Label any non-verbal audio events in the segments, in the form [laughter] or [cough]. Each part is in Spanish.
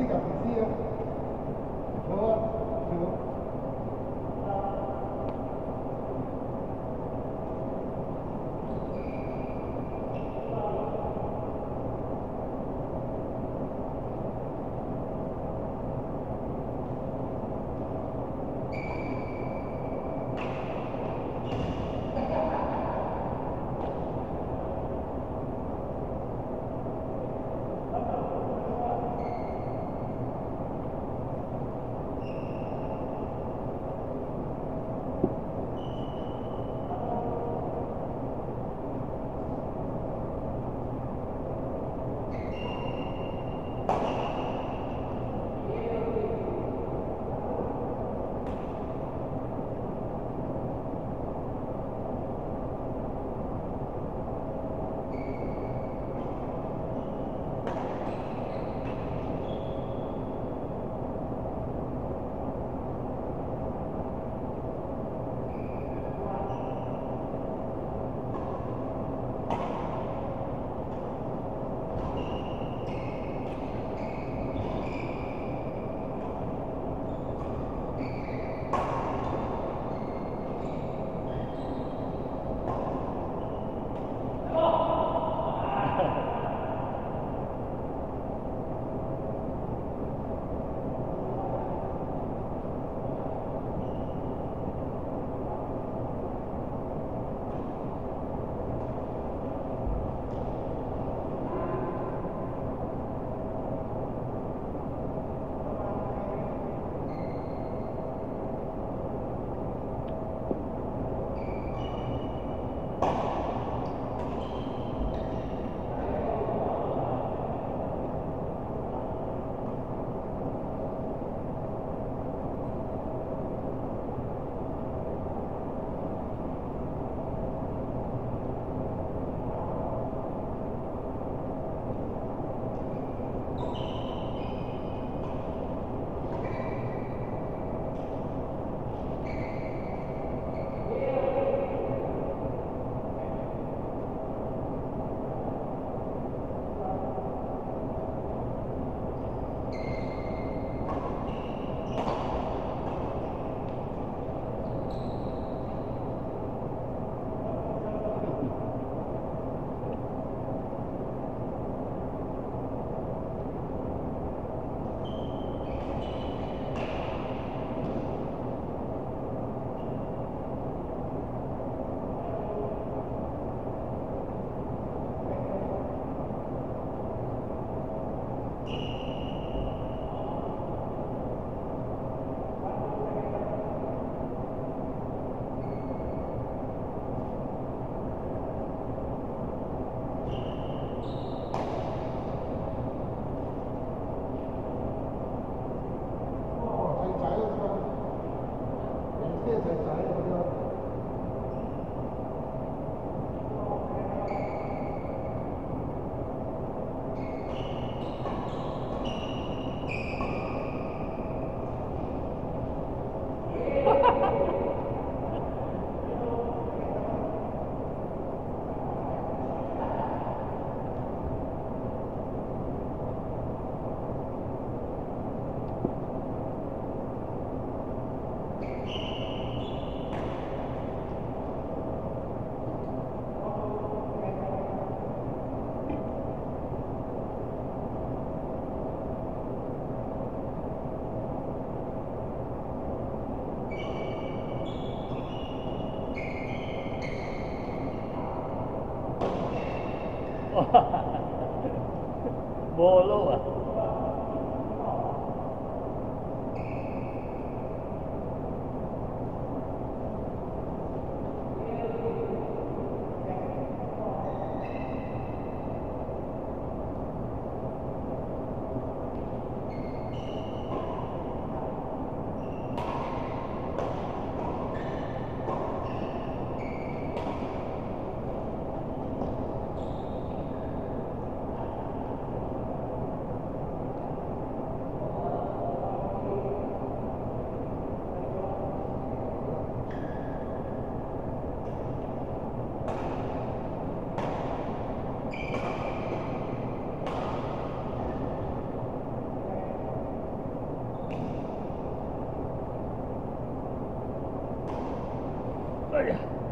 siga, que siga. Por favor. [laughs] bolo lah. 哎呀！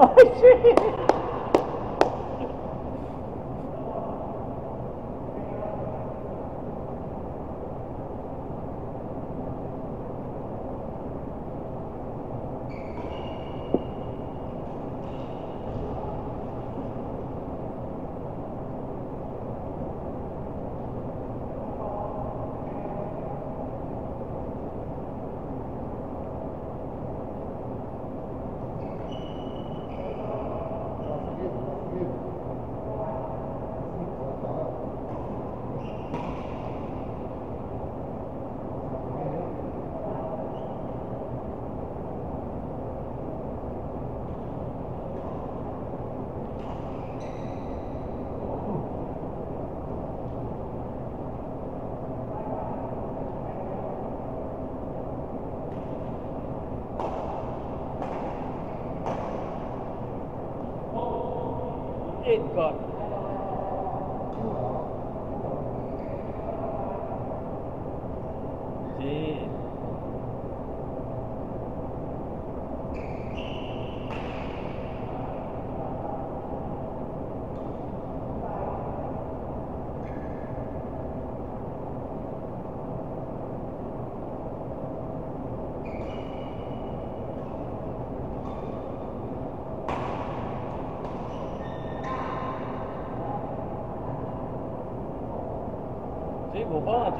おい。do. It got Đồ có.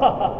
ha ha ha!